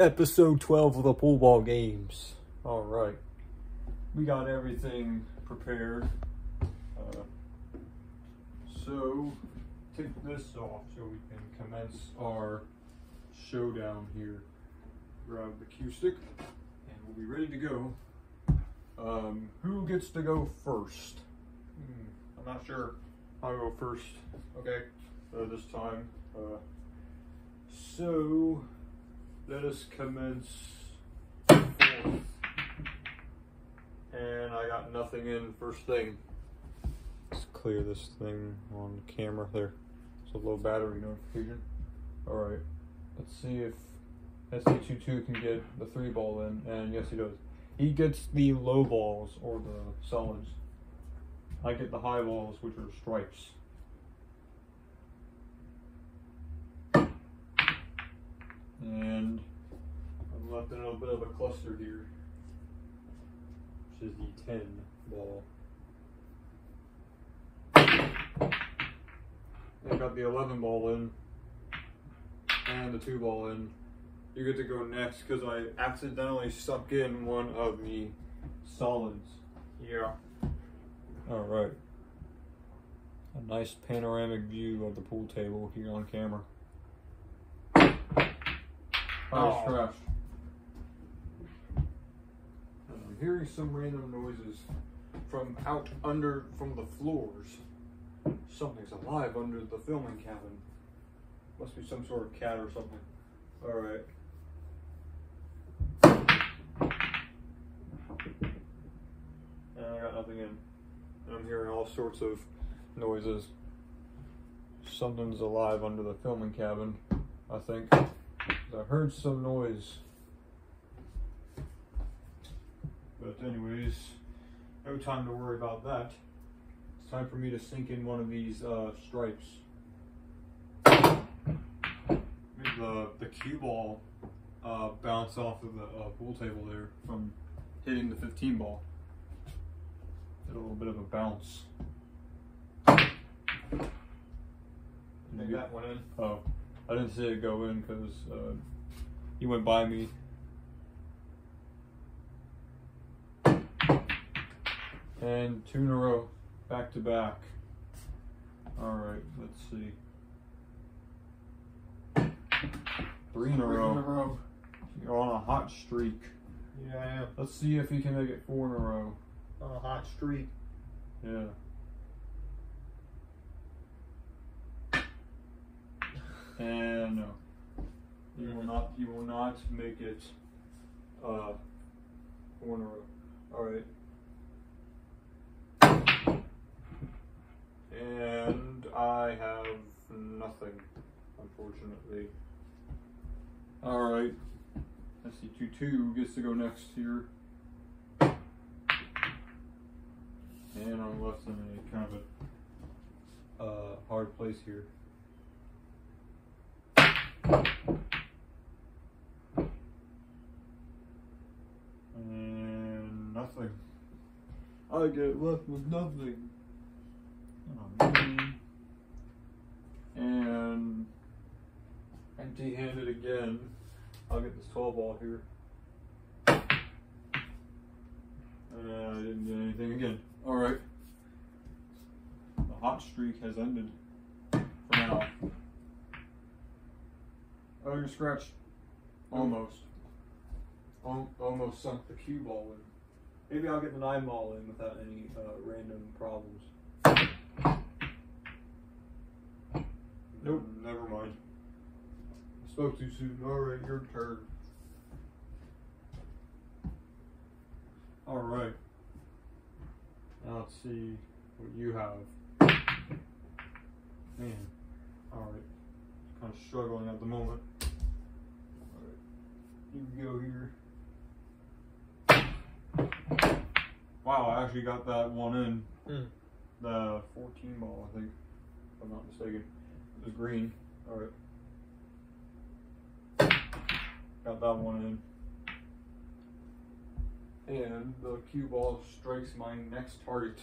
episode 12 of the pool ball games. All right. We got everything prepared. Uh, so, take this off so we can commence our showdown here. Grab the cue stick and we'll be ready to go. Um, who gets to go first? Hmm, I'm not sure. I'll go first. Okay, uh, this time. Uh, so, let us commence. And I got nothing in first thing. Let's clear this thing on camera there. It's a low battery notification. Alright, let's see if ST22 can get the three ball in, and yes he does. He gets the low balls or the solids. I get the high balls, which are stripes. And I'm in a little bit of a cluster here, which is the 10 ball. I got the 11 ball in and the 2 ball in. You get to go next because I accidentally stuck in one of the solids. Yeah. All right. A nice panoramic view of the pool table here on camera. Nice Oh. trash. I'm hearing some random noises from out under from the floors. Something's alive under the filming cabin. Must be some sort of cat or something. All right. I got nothing in. I'm hearing all sorts of noises. Something's alive under the filming cabin, I think. I heard some noise. But anyways, no time to worry about that. It's time for me to sink in one of these uh, stripes. The the cue ball uh, bounce off of the uh, pool table there from hitting the 15 ball. Get a little bit of a bounce. Take that one in. Oh, I didn't see it go in because uh, he went by me. And two in a row, back to back. All right, let's see. Three in a Three row. in a row. You're on a hot streak. Yeah, I am. Let's see if he can make it four in a row. On a hot streak. Yeah. And no. You will not you will not make it uh four in a row. Alright. And I have nothing, unfortunately. Alright. Let's see, 2 2 gets to go next here. And I'm left in a kind of a uh, hard place here. And nothing. I get left with nothing. And empty handed again. I'll get this 12 ball here. And I didn't get anything again. Alright. The hot streak has ended for now. Oh, you scratched. Almost. Al- almost sunk the cue ball in. Maybe I'll get the nine ball in without any uh, random problems. Nope, never mind. I spoke too soon. Alright, your turn. Alright. Now let's see what you have. Man. Alright. Kind of struggling at the moment. Alright. You go here. Wow, I actually got that one in. Hmm. The 14 ball, I think. If I'm not mistaken. Was green. Alright. Got that one in. And the cue ball strikes my next target,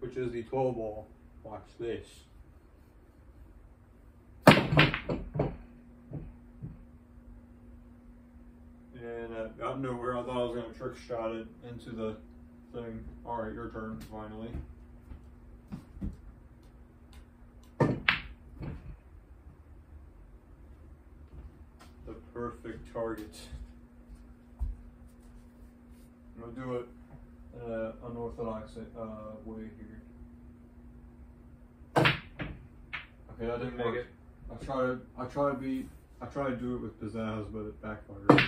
which is the 12 ball. Watch this. And out of nowhere, I thought I was gonna trick shot it into the thing. All right, your turn finally. The I'm gonna do it in an unorthodox uh, way here. Okay, I didn't Make work. it. I try to I try to be I try to do it with pizzazz, but it backfired.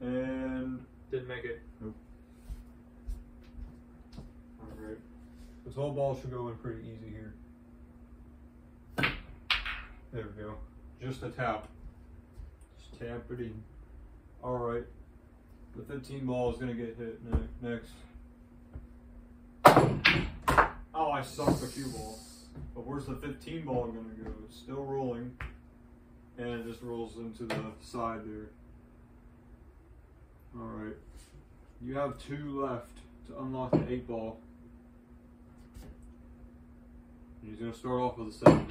And Didn't make it. Nope. alright. This whole ball should go in pretty easy here. There we go. Just a tap. It in. Alright. The 15 ball is gonna get hit ne- next. Oh, I sunk the cue ball. But where's the 15 ball gonna go? It's still rolling. And it just rolls into the side there. Alright. You have two left to unlock the 8 ball. And He's gonna start off with a 7.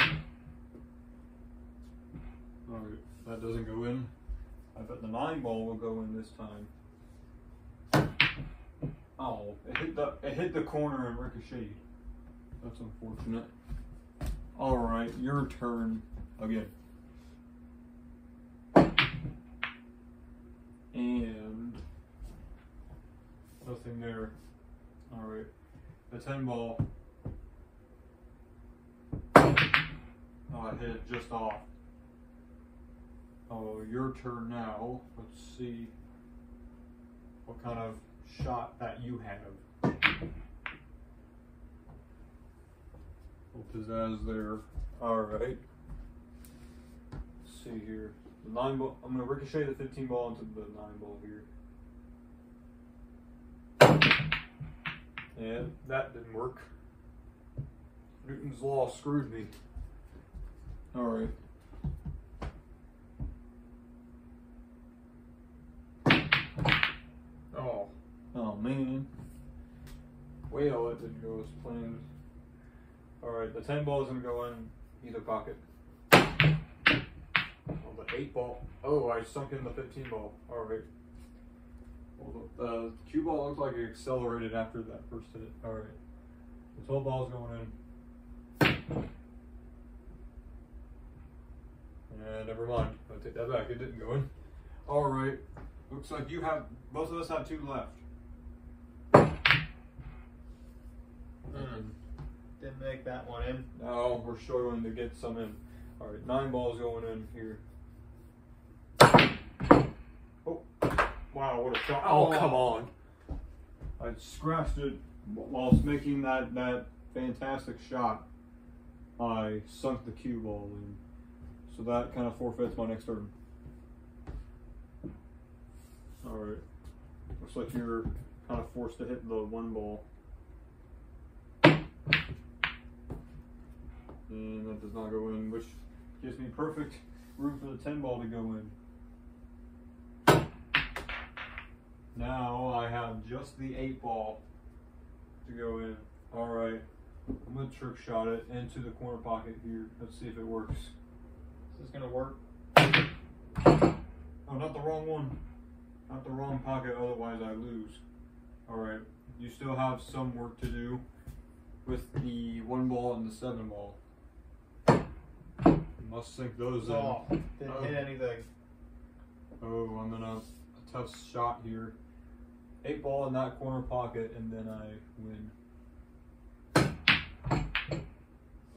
Alright, that doesn't go in. I bet the 9 ball will go in this time. Oh, it hit the it hit the corner and ricocheted. That's unfortunate. All right, your turn again. And nothing there. All right, the ten ball. Oh, I hit it just off. Oh, your turn now. Let's see what kind of shot that you have. Little pizzazz there. Alright. Let's see here. The nine ball I'm gonna ricochet the fifteen ball into the nine ball here. And that didn't work. Newton's law screwed me. Alright. Oh. Oh man. Well, it didn't go as planned. Alright, the 10 ball is going to go in either pocket. Oh, the 8 ball. Oh, I sunk in the 15 ball. Alright. Well, the uh, cue ball looks like it accelerated after that first hit. Alright. The 12 ball is going in. And never mind. I'll take that back. It didn't go in. Alright. Looks like you have, both of us have two left. Mm. Didn't make that one in. Now we're struggling to get some in. All right, nine balls going in here. Oh, wow, what a shot! Oh, come on! I scratched it whilst making that that fantastic shot. I sunk the cue ball in, so that kind of forfeits my next turn. All right, looks like you're kind of forced to hit the one ball. And that does not go in, which gives me perfect room for the 10 ball to go in. Now I have just the 8 ball to go in. Alright, I'm going to trick shot it into the corner pocket here. Let's see if it works. Is This is gonna work. Oh, not the wrong one. Not the wrong pocket, otherwise I lose. Alright, you still have some work to do with the 1 ball and the 7 ball. Must sink those in. Oh, didn't Oh. hit anything. Oh, I'm in a, a tough shot here. Eight ball in that corner pocket, and then I win.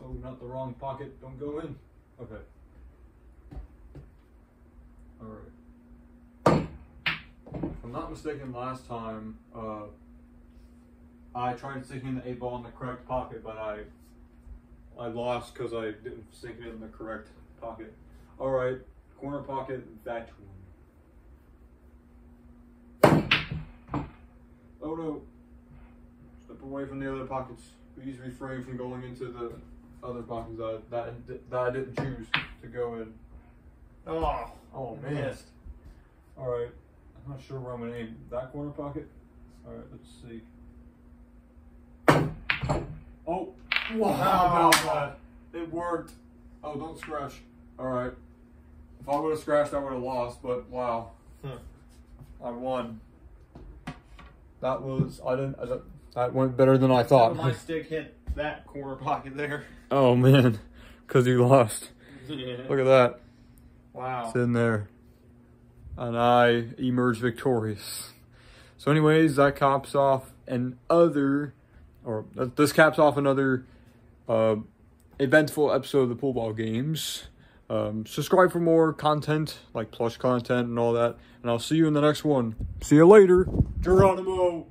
Oh, not the wrong pocket. Don't go in. Okay. Alright. If I'm not mistaken, last time, uh, I tried sticking the eight ball in the correct pocket, but I I lost because I didn't stick it in the correct pocket. Alright, corner pocket, that one. Oh no. Step away from the other pockets. Please refrain from going into the other pockets that, that, that I didn't choose to go in. Oh. Oh man. Missed. Alright. I'm not sure where I'm gonna aim. That corner pocket? Alright, let's see. Oh! Wow, Wow. about that. It worked. Oh, don't scratch. Alright. If I would have scratched, I would have lost. But wow, Huh. I won. That was I didn't. I don't, that went better than I thought. My stick hit that corner pocket there. oh man, because you lost. Yeah. Look at that. Wow. It's in there. And I emerged victorious. So, anyways, that caps off another, or this caps off another uh, eventful episode of the Pool Ball Games. Um, subscribe for more content, like plush content and all that. And I'll see you in the next one. See you later. Geronimo.